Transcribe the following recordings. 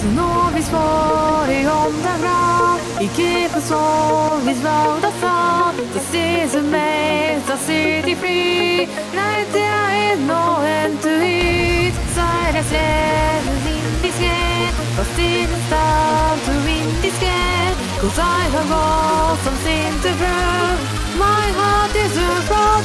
Snow is falling on the ground. It keeps on without the sun. The season makes the city free. Night there is no end to it. Silence lives in this game But still start to win this game Cause I have got something to prove. My heart is frozen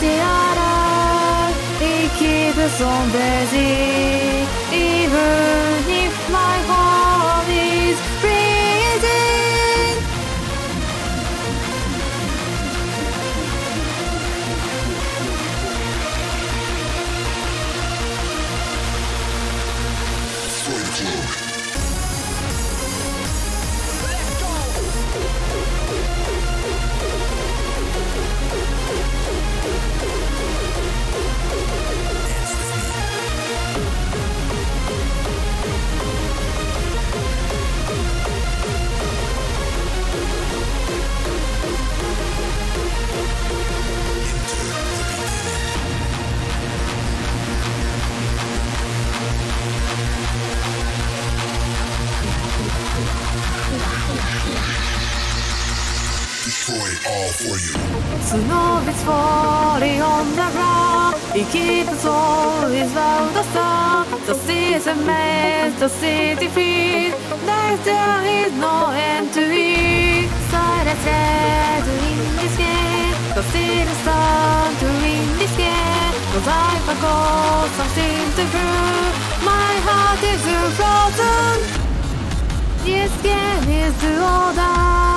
soul is the other It keeps on blazing Even all for you. Snow is falling on the ground. It keeps on without the sun. The season makes the city free There is no end to it. Silence red in this game The still start to win this game Cause I forgot something to prove. My heart is frozen. This game is do or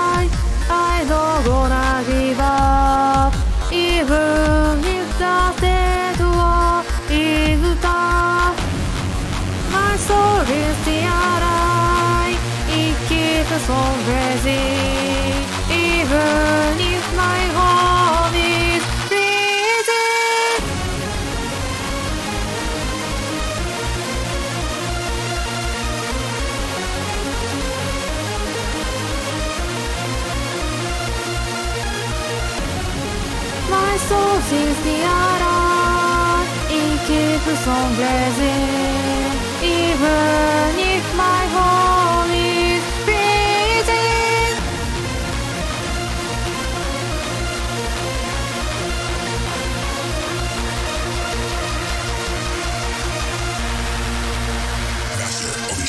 on blazing. Even if my heart is freezing. My soul sees the other It keeps on blazing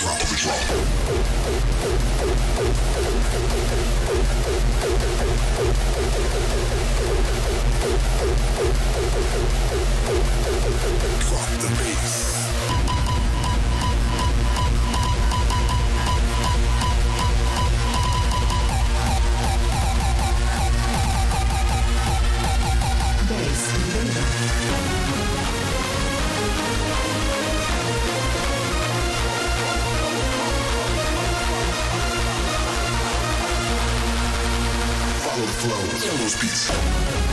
Drop os beats.